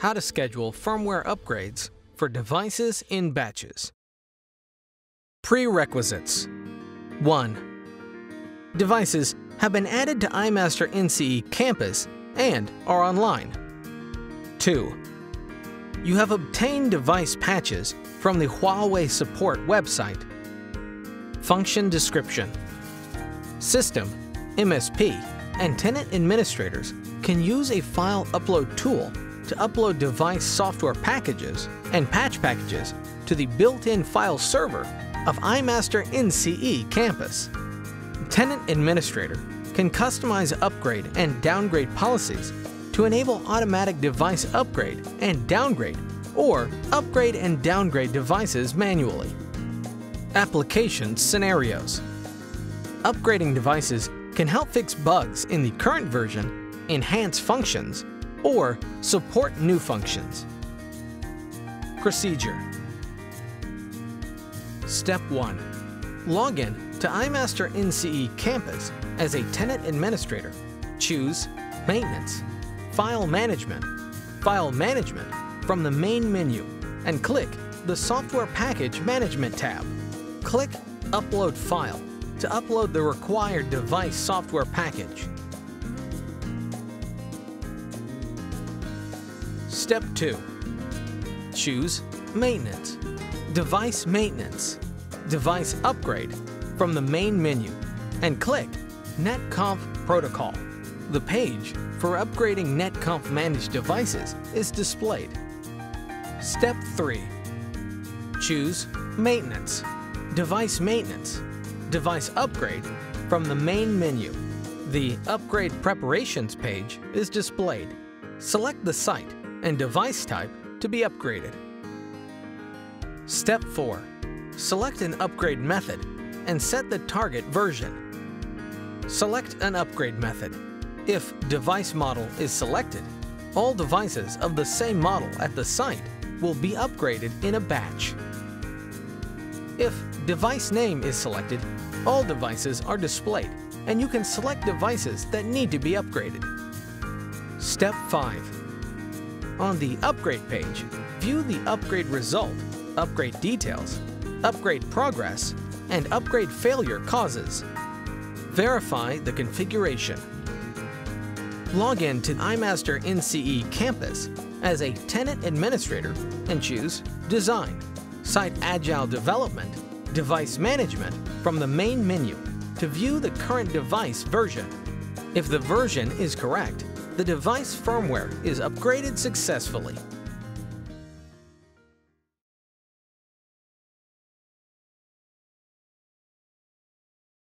How to schedule firmware upgrades for devices in batches. Prerequisites 1. Devices have been added to iMaster NCE Campus and are online. 2. You have obtained device patches from the Huawei support website. Function description System, MSP, and tenant administrators can use a file upload tool to upload device software packages and patch packages to the built-in file server of iMaster NCE Campus. Tenant Administrator can customize upgrade and downgrade policies to enable automatic device upgrade and downgrade or upgrade and downgrade devices manually. Application Scenarios Upgrading devices can help fix bugs in the current version, enhance functions, or support new functions. Procedure Step 1. Log in to iMaster NCE Campus as a tenant administrator. Choose Maintenance, File Management, File Management from the main menu and click the Software Package Management tab. Click Upload File to upload the required device software package. Step 2. Choose Maintenance, Device Maintenance, Device Upgrade from the main menu and click NetConf Protocol. The page for upgrading NetConf managed devices is displayed. Step 3. Choose Maintenance, Device Maintenance, Device Upgrade from the main menu. The Upgrade Preparations page is displayed. Select the site and device type to be upgraded. Step 4. Select an upgrade method and set the target version. Select an upgrade method. If device model is selected, all devices of the same model at the site will be upgraded in a batch. If device name is selected, all devices are displayed and you can select devices that need to be upgraded. Step 5. On the Upgrade page, view the upgrade result, upgrade details, upgrade progress, and upgrade failure causes. Verify the configuration. Log in to iMaster NCE Campus as a tenant administrator and choose Design, Site Agile Development, Device Management from the main menu to view the current device version. If the version is correct, the device firmware is upgraded successfully.